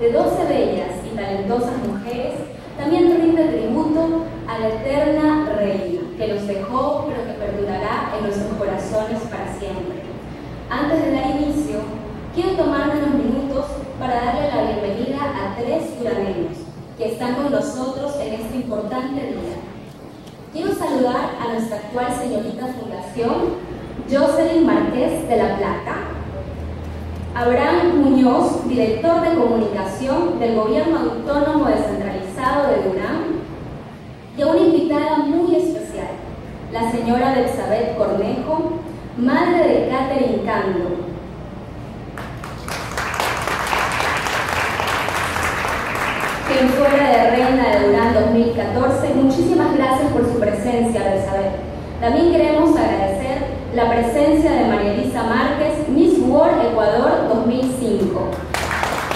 de 12 bellas y talentosas mujeres, también rinde tributo a la eterna reina, que los dejó pero que perdurará en nuestros corazones para siempre. Antes de dar inicio, quiero tomarme unos minutos para darle la bienvenida a tres duraneños que están con nosotros en este importante día. Quiero saludar a nuestra actual señorita Fundación, Jocelyn Márquez de La Plata, Abraham Muñoz, director de comunicación del Gobierno Autónomo Descentralizado de Durán, y a una invitada muy especial, la señora Elizabeth Cornejo, madre de Catherine Cando, quien fuera de Reina de Durán 2014. Muchísimas gracias por su presencia, Elizabeth. También queremos agradecer la presencia de María Elisa Márquez, World Ecuador 2005,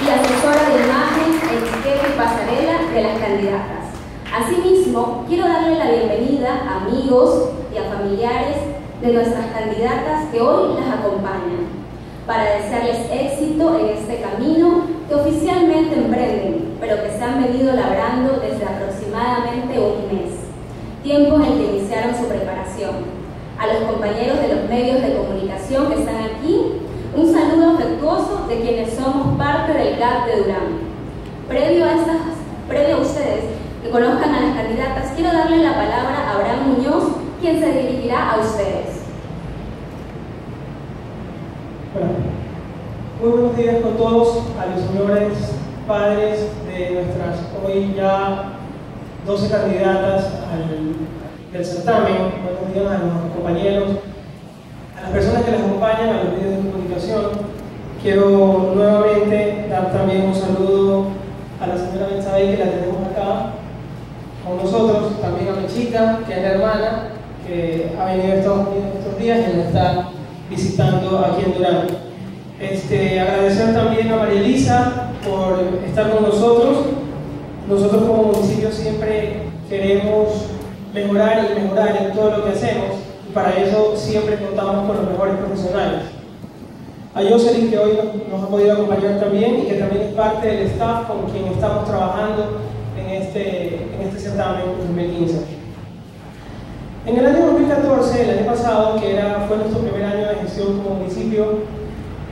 y asesora de imagen, etiqueta y pasarela de las candidatas. Asimismo, quiero darle la bienvenida a amigos y a familiares de nuestras candidatas que hoy las acompañan, para desearles éxito en este camino que oficialmente emprenden, pero que se han venido labrando desde aproximadamente un mes, tiempo en el que iniciaron su preparación. A los compañeros de los medios de comunicación que están aquí, un saludo afectuoso de quienes somos GAP de Durán. Previo a, estas, previo a ustedes que conozcan a las candidatas, quiero darle la palabra a Abraham Muñoz, quien se dirigirá a ustedes. Bueno, muy buenos días con todos, a los señores padres de nuestras hoy ya 12 candidatas al, del certamen, buenos días a los compañeros, a las personas que les acompañan, a los medios de comunicación. Quiero nuevamente también un saludo a la señora Benzabel que la tenemos acá con nosotros, también a mi chica, que es la hermana, que ha venido a Estados Unidos estos días y nos está visitando aquí en Durán. Este, agradecer también a María Elisa por estar con nosotros. Nosotros como municipio siempre queremos mejorar y mejorar en todo lo que hacemos y para eso siempre contamos con los mejores profesionales. A Jocelyn que hoy nos ha podido acompañar también y que también es parte del staff con quien estamos trabajando en este, en este certamen 2015. En el año 2014, el año pasado, que era, fue nuestro primer año de gestión como municipio,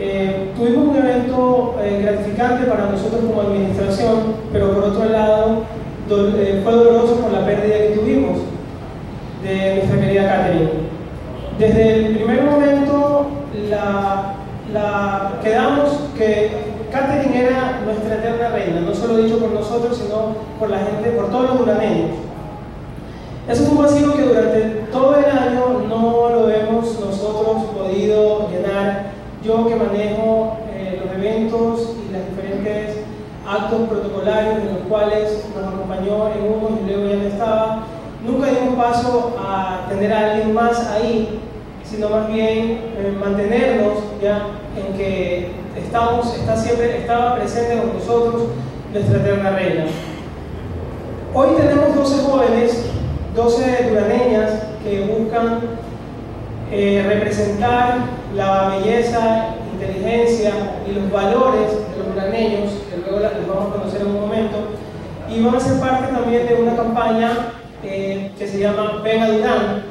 eh, tuvimos un evento eh, gratificante para nosotros como administración, pero por otro lado do, eh, fue doloroso por la pérdida que tuvimos de nuestra querida Catherine. Desde el primer momento la, la quedamos que Catherine era nuestra eterna reina, no solo dicho por nosotros, sino por la gente, por todos los duraneños. Eso un vacío que durante todo el año no lo hemos nosotros podido llenar. Yo que manejo eh, los eventos y los diferentes actos protocolarios en los cuales nos acompañó en uno y luego ya no estaba, nunca dimos paso a tener a alguien más ahí, sino más bien eh, mantenernos ya en que estamos, está siempre, estaba presente con nosotros nuestra eterna reina. Hoy tenemos 12 jóvenes 12 duraneñas que buscan eh, representar la belleza, inteligencia y los valores de los duraneños, que luego les vamos a conocer en un momento, y van a ser parte también de una campaña eh, que se llama Ven a Durán,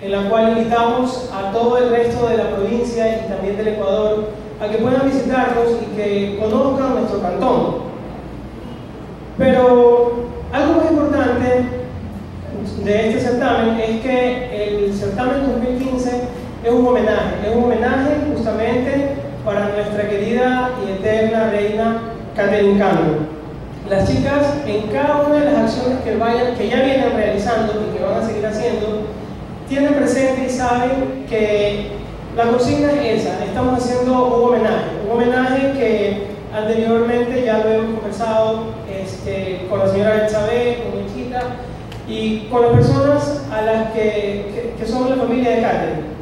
en la cual invitamos a todo el resto de la provincia y también del Ecuador a que puedan visitarnos y que conozcan nuestro cantón. Pero algo más importante de este certamen es que el certamen 2015 es un homenaje, es un homenaje justamente para nuestra querida y eterna reina Catherine Cano. Las chicas en cada una de las acciones que, vayan, que ya vienen realizando y que van a seguir haciendo, tienen presente y saben que la consigna es esa, estamos haciendo un homenaje, un homenaje que anteriormente ya lo hemos conversado este, con la señora Elizabeth, con mi chica, y con las personas a las que, que, que somos la familia de Catherine.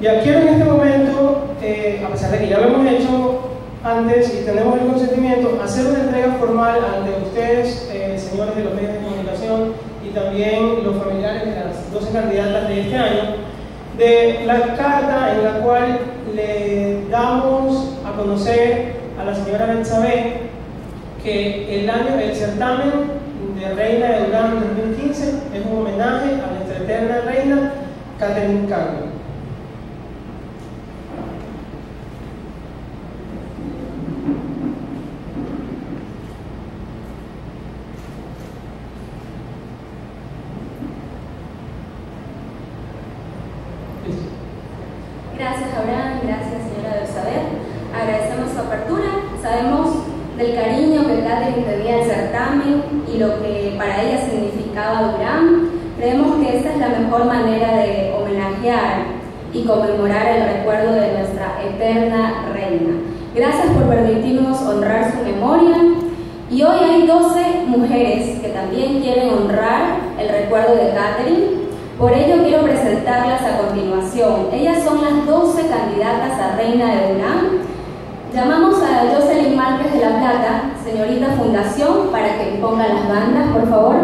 Ya quiero en este momento, eh, a pesar de que ya lo hemos hecho antes y tenemos el consentimiento, hacer una entrega formal ante ustedes, eh, señores de los medios de comunicación y también los familiares de las 12 candidatas de este año, de la carta en la cual le damos a conocer a la señora Benzabé que el año, el certamen de Reina de Durán 2015 es un homenaje a nuestra eterna reina Catherine Cargo. Gracias Abraham, gracias señora Elizabeth. Agradecemos su apertura. Sabemos del cariño que Catherine tenía al certamen y lo que para ella significaba Durán. Creemos que esta es la mejor manera de homenajear y conmemorar el recuerdo de nuestra eterna reina. Gracias por permitirnos honrar su memoria. Y hoy hay 12 mujeres que también quieren honrar el recuerdo de Catherine por ello quiero presentarlas a continuación. Ellas son las 12 candidatas a Reina de Durán. Llamamos a Jocelyn Márquez de la Plata, señorita Fundación, para que ponga las bandas, por favor.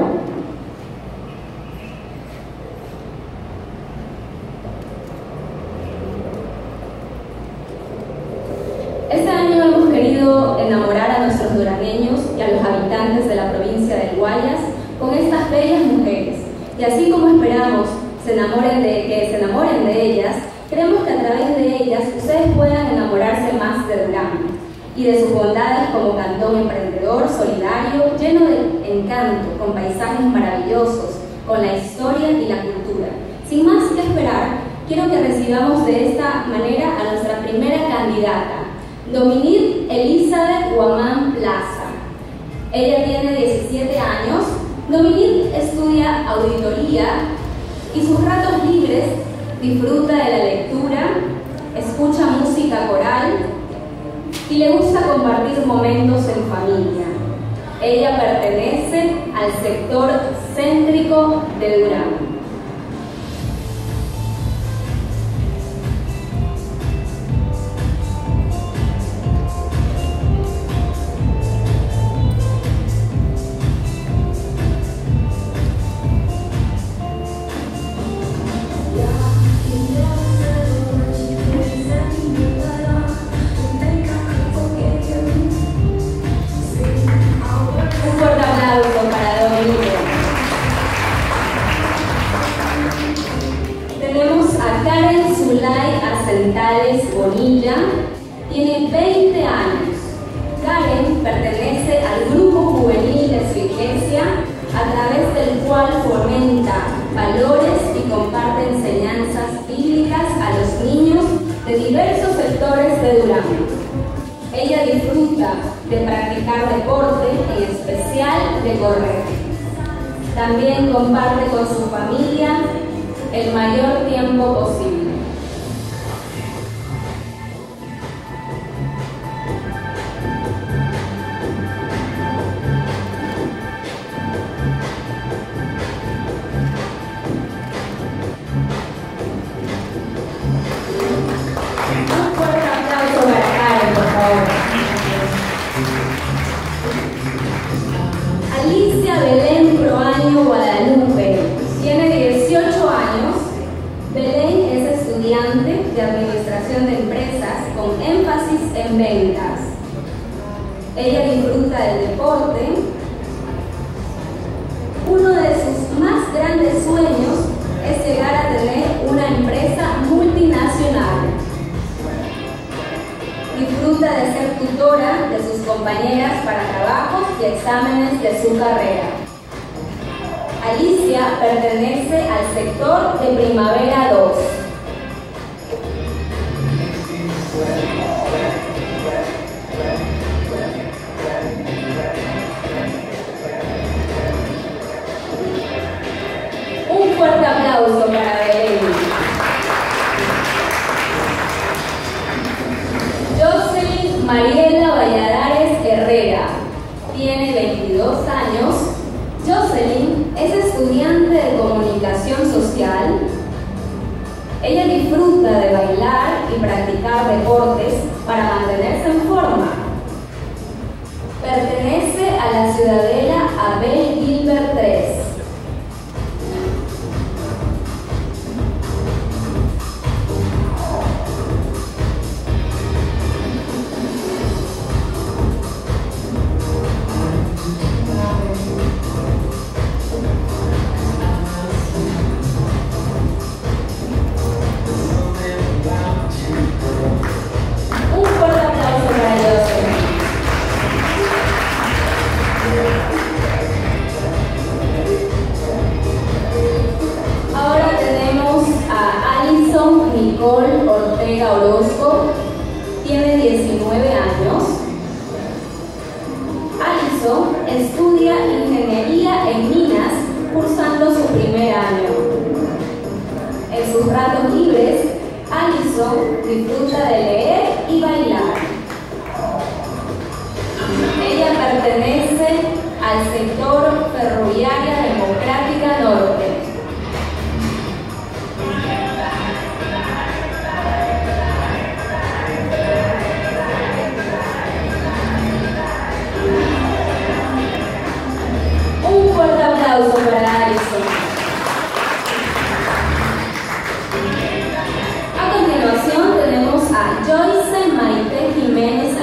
Este año hemos querido enamorar a nuestros duraneños y a los habitantes de la provincia del Guayas con estas bellas mujeres y así como esperamos se enamoren de, que se enamoren de ellas, creemos que a través de ellas ustedes puedan enamorarse más de Durán y de sus bondades como cantón emprendedor, solidario, lleno de encanto, con paisajes maravillosos, con la historia y la cultura. Sin más que esperar, quiero que recibamos de esta manera a nuestra primera candidata, Dominique Elizabeth Guamán Plaza. Ella tiene 17 años, Dominique estudia auditoría y sus ratos libres disfruta de la lectura, escucha música coral y le gusta compartir momentos en familia. Ella pertenece al sector céntrico de Durán. de diversos sectores de Durango. Ella disfruta de practicar deporte, en especial de correr. También comparte con su familia el mayor tiempo posible.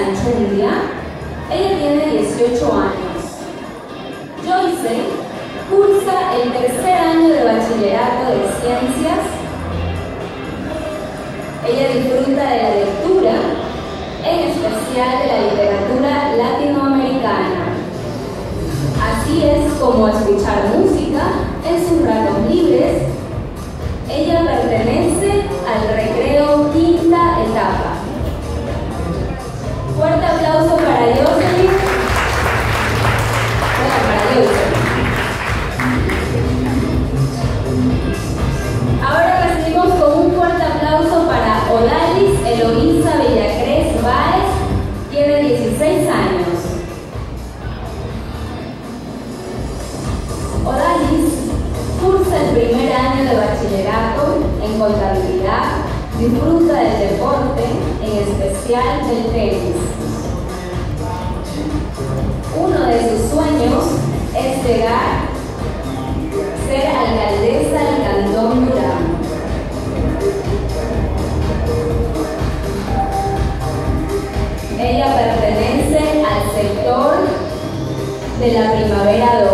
Ella tiene 18 años. Joyce cursa el tercer año de bachillerato de ciencias. Ella disfruta de la lectura, en especial de la literatura latinoamericana. Así es como escuchar música en sus ratos libres. Ella pertenece al recreo Fuerte aplauso para Jocelyn. Bueno, para Jocelyn. Ahora recibimos con un fuerte aplauso para Odalis Eloísa Villacrés Báez, tiene 16 años. Odalis cursa el primer año de bachillerato en contabilidad, disfruta del deporte, en especial del tenis. De la Primavera 2.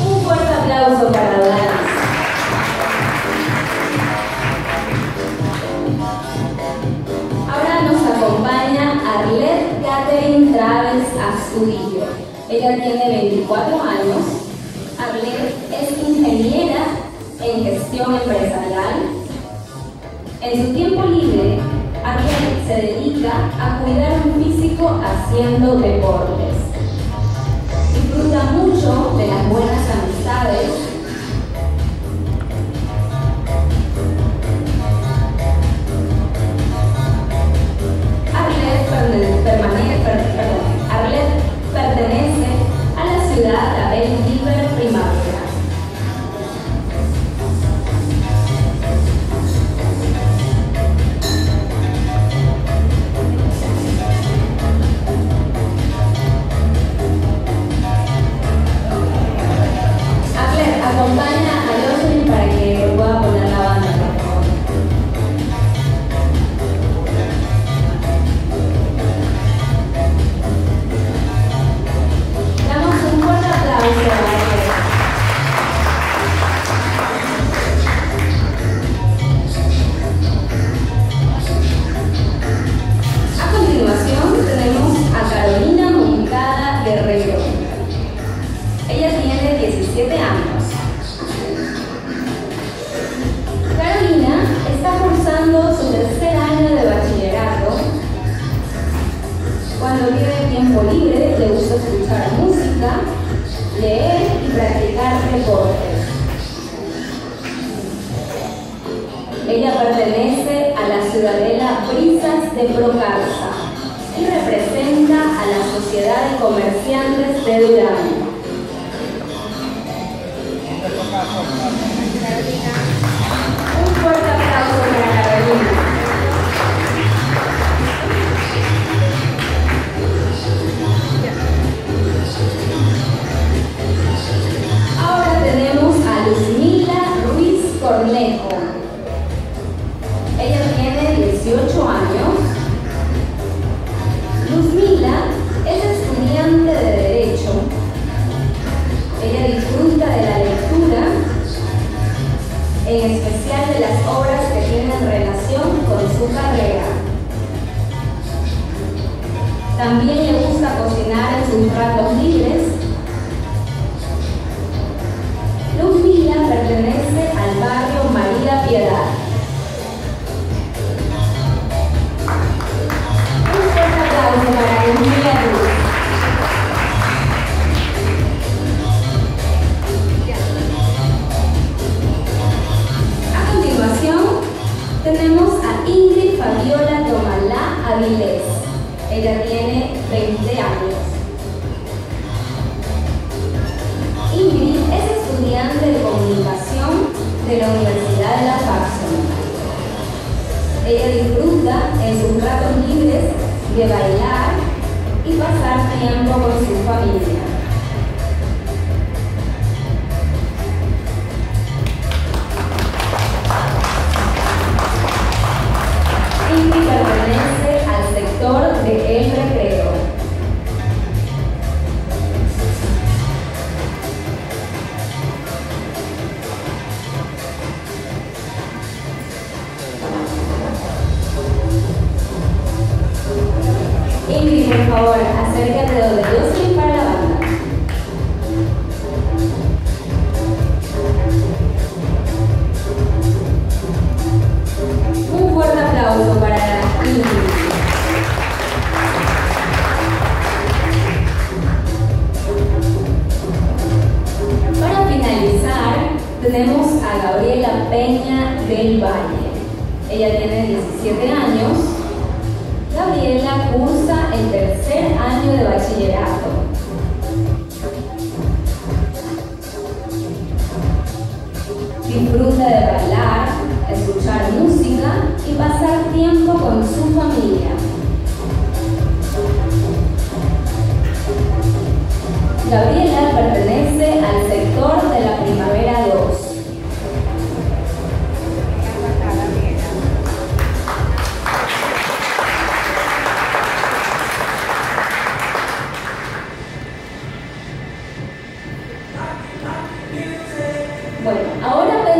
Un fuerte aplauso para Danas. Ahora nos acompaña Arlette Catherine Traves Astudillo. Ella tiene 24 años. Arlette es ingeniera en gestión empresarial. En su tiempo libre, Arlette se dedica a cuidar un físico haciendo deportes. Disfruta mucho de las buenas amistades. De Procalza y representa a la Sociedad de Comerciantes de Durán. Un fuerte aplauso para Carolina. Inglés. Ella tiene 20 años. Ingrid es estudiante de comunicación de la Universidad de La Paz. Ella disfruta en sus ratos libres de bailar y pasar tiempo con su familia. Ingrid pertenece al sector de El Recreo. Ingrid, por favor, acércate donde yo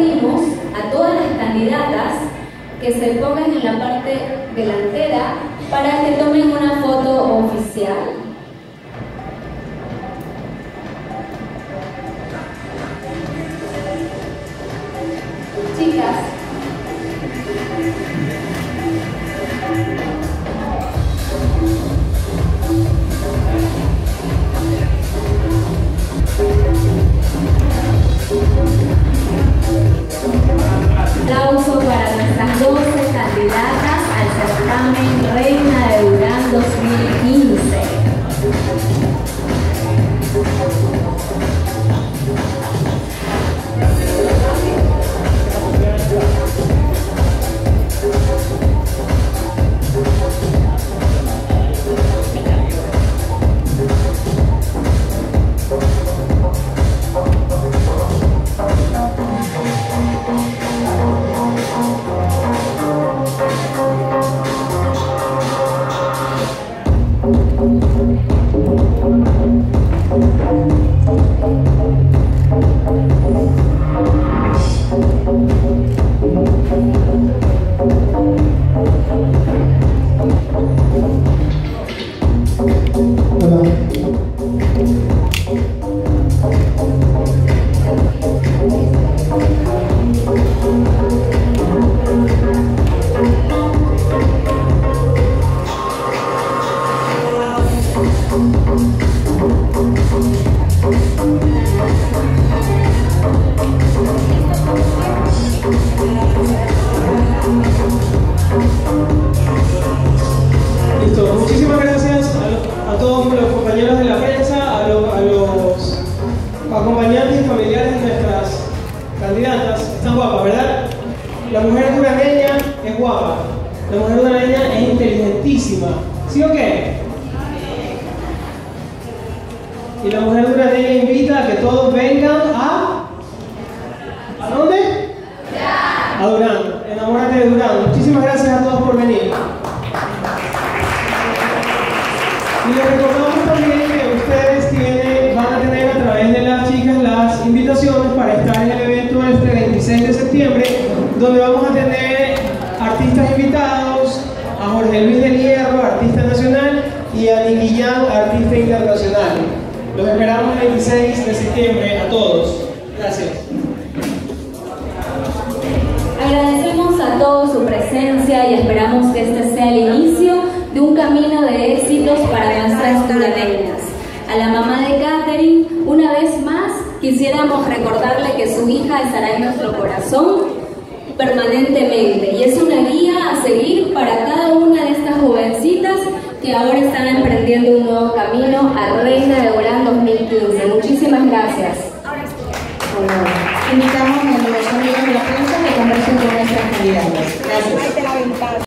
a todas las candidatas que se pongan en la parte delantera para que tomen una foto oficial. Aplauso candidatas. Están guapas, ¿verdad? La mujer duraneña es guapa, la mujer duraneña es inteligentísima. ¿Sí o qué? Y la mujer duraneña invita a que todos vengan a... ¿A dónde? A Durán. Enamórate de Durán. Muchísimas gracias a todos por venir. 6 de septiembre, donde vamos a tener artistas invitados, a Jorge Luis del Hierro, artista nacional, y a Niquillán, artista internacional. Los esperamos el 26 de septiembre a todos. Gracias. Agradecemos a todos su presencia y esperamos que este sea el inicio de un camino de éxitos para nuestras duraderas. A la mamá de Catherine, una vez más, quisiéramos recordarle que su hija estará en nuestro corazón permanentemente y es una guía a seguir para cada una de estas jovencitas que ahora están emprendiendo un nuevo camino a Reina de Orán 2015. Muchísimas gracias. Invitamos a nuestros amigos de la prensa que conversen con nuestras actividades. Gracias.